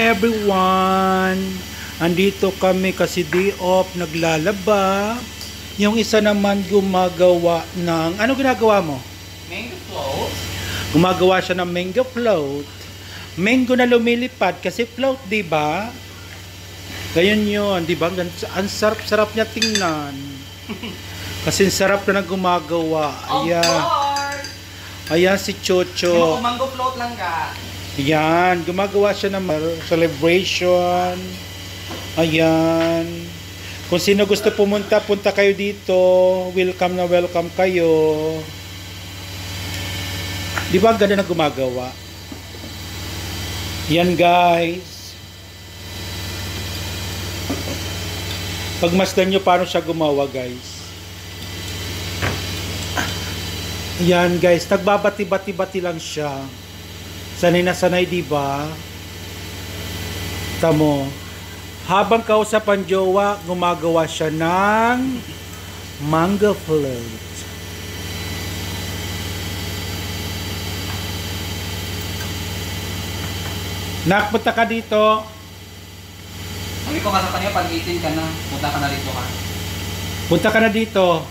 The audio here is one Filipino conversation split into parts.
everyone! Andito kami kasi day off, naglalaba. Yung isa naman gumagawa ng... Ano ginagawa mo? Mango float. Gumagawa siya ng mango float. Mango na lumilipad kasi float, di ba? Ganyan yun, di ba? Ang sarap-sarap niya tingnan. Kasi sarap na ng gumagawa. Of Ayan. course! Ayan si Yung Chocho. mango float lang ka. Ayan, gumagawa siya ng celebration. Ayan. Kung sino gusto pumunta, punta kayo dito. Welcome na welcome kayo. Di ba ganda na gumagawa? Yan guys. Pagmasdan nyo paano siya gumawa guys. Yan guys, nagbabati-bati-bati lang siya. Sanay na sanay, di ba? Tamo. Habang kausapan jowa, gumagawa siya ng mango float. Nak, punta ka dito. Sabi ko nga sa kanya, pag 18 ka na, punta ka na rito ka. Punta ka na dito.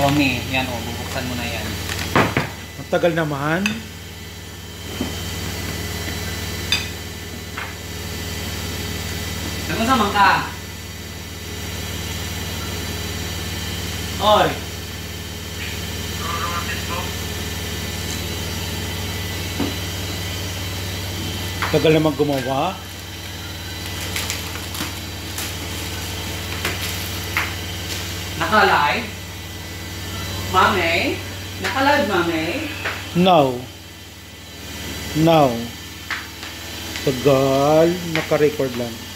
Omi, yan o, bubuksan mo na yan. Tagal naman. Saan mo samang ka? Oy! Tagal naman gumawa. Naka-live? Mame? Naka-live, mame? No. No. Tagal. Naka-record lang.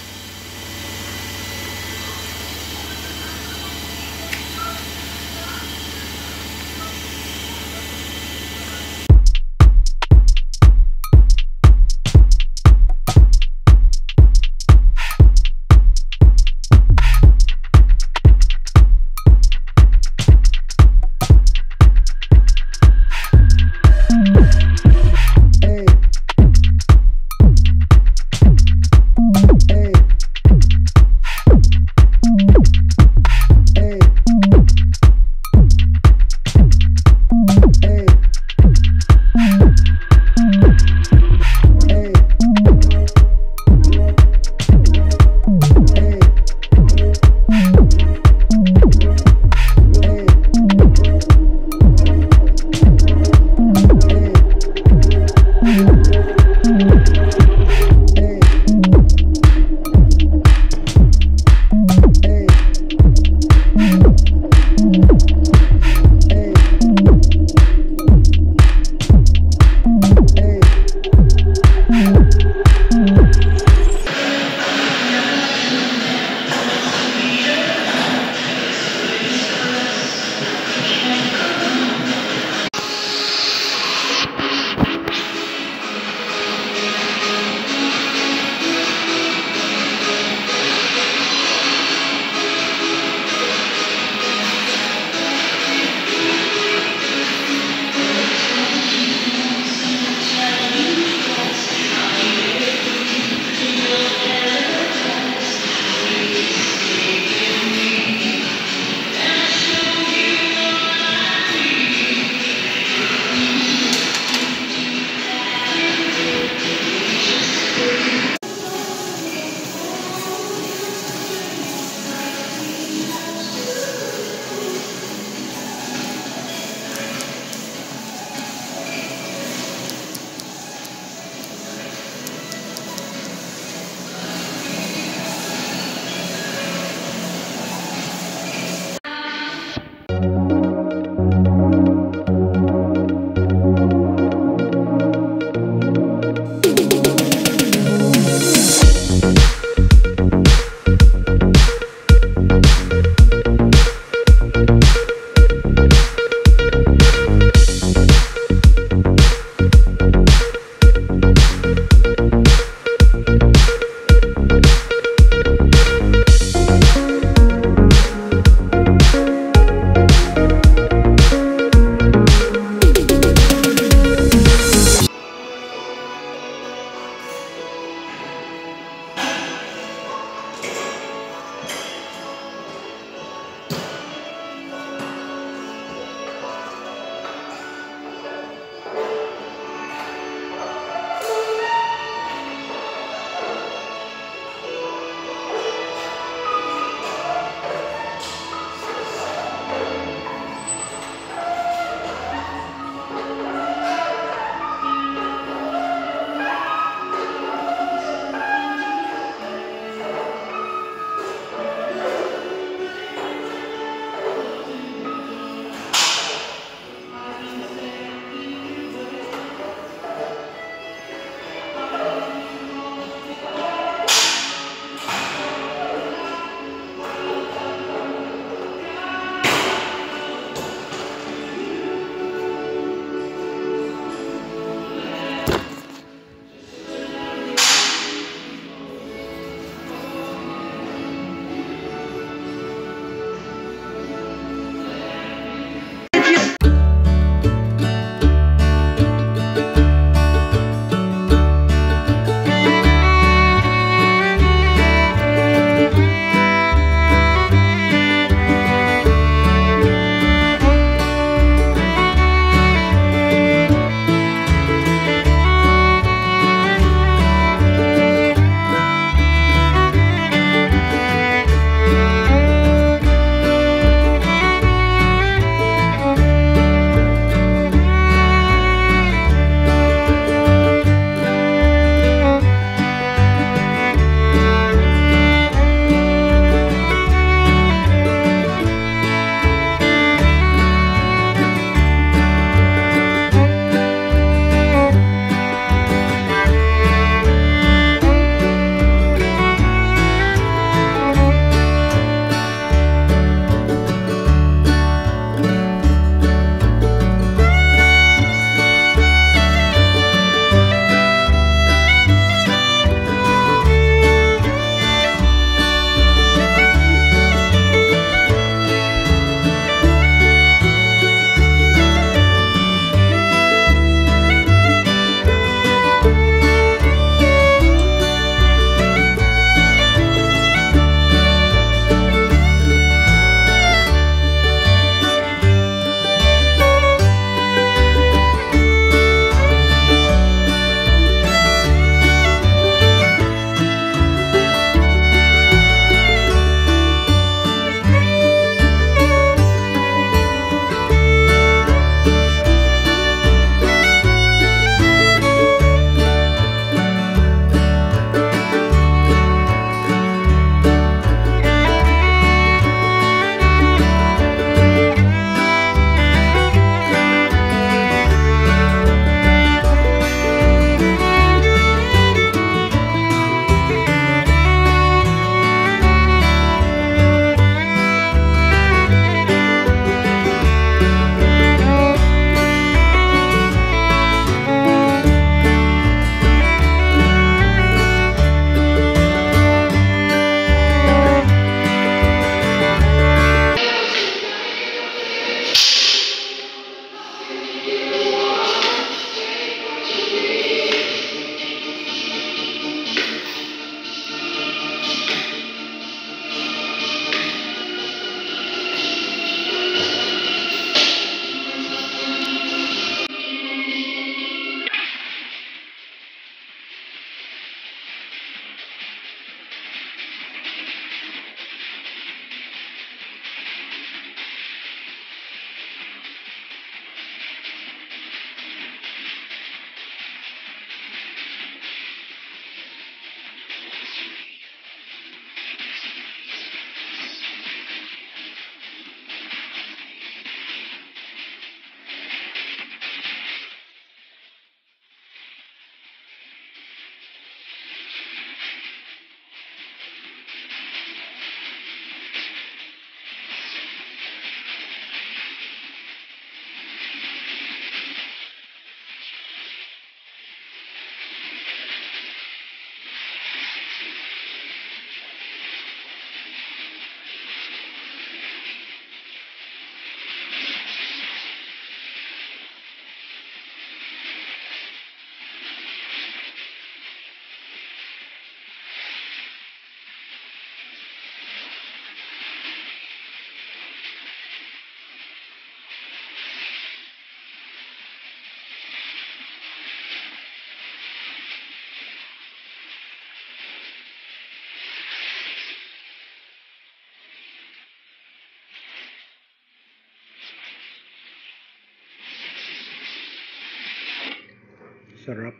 Sarap.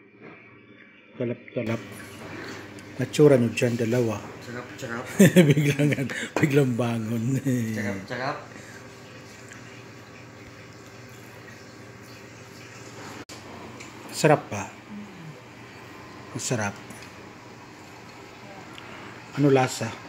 Kalap-kalap. Natsura nyo dyan, dalawa. Sarap, sarap. biglang, biglang bangon. sarap. Sarap pa. Masarap. Ano lasa?